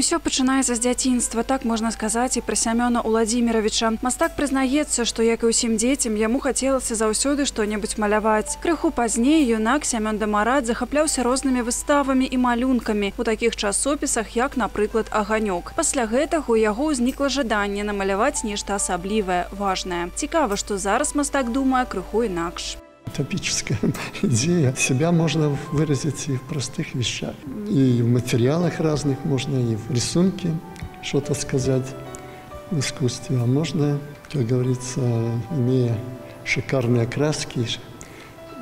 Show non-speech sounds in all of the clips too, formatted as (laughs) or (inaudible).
Усё пачынаецца з дзяцінства, так можна сказаць і пра Сямёна Уладзіміровича. Мастак прызнаецца, што як і ўсім дзецям яму хацелася заўсёды што-небудзь маляваць. Крыху пазней юнак Сямён Дамарад захапляўся рознымі выставамі і малюнкамі у такіх часопісах, як, напрыклад, аганёк. Пасля гэтага у яго ўзнікла жаданне намаляваць нешта асаблівае, важнае. Цікава, што зараз мастак думае крыху інакш. утопическая (laughs) идея. Себя можно выразить и в простых вещах. И в материалах разных можно, и в рисунке что-то сказать в искусстве. А можно, как говорится, имея шикарные краски,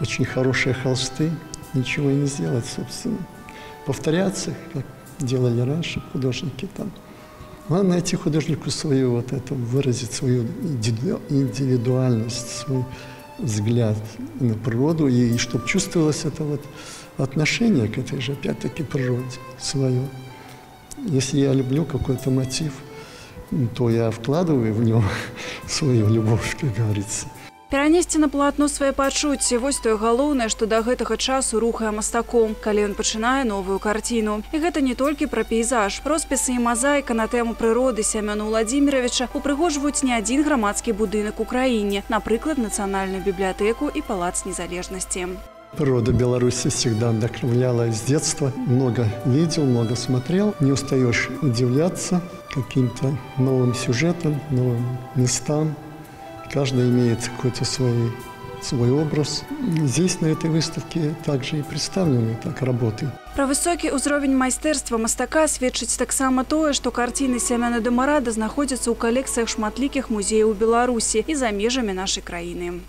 очень хорошие холсты, ничего и не сделать, собственно. Повторяться, как делали раньше художники там. Главное найти художнику свою вот это, выразить свою индивидуальность, свою взгляд на природу, и, и чтобы чувствовалось это вот отношение к этой же, опять-таки, природе свое. Если я люблю какой-то мотив, то я вкладываю в него (laughs) свою любовь, как говорится Перанесці на палатно свае пачуцці вось тое галоўнае, што да гэтага часу рухае мастаком, калі ён пачынае новую карціну. І гэта не толькі пра пейзаж. Роспісы і мазаіка на тэму прыроды Сямёна Владзіміровича упрыгожваюць не адзін грамадскі будынак у краіне, напрыклад, нацыянальную бібліятэку і палац незалежнасці. Природа Беларуси всегда вдохновляла с детства. Много видел, много смотрел. Не устаешь удивляться каким-то новым сюжетам, новым местам. Каждый имеет какой-то свой, свой образ. Здесь, на этой выставке, также и представлены так работы. Пра высокі ўзровень майстэрства мастака сведчыць таксама тое, што карціны Сямяна Дамарада знаходзяцца ў калекцыях шматлікіх музеяў Беларусі і за межамі нашай краіны.